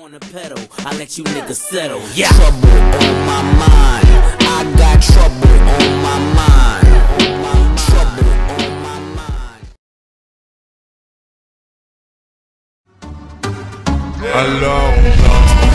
on the pedal, I let you niggas settle. Yeah. Trouble on my mind. I got trouble on my mind. Trouble on my mind. Alors,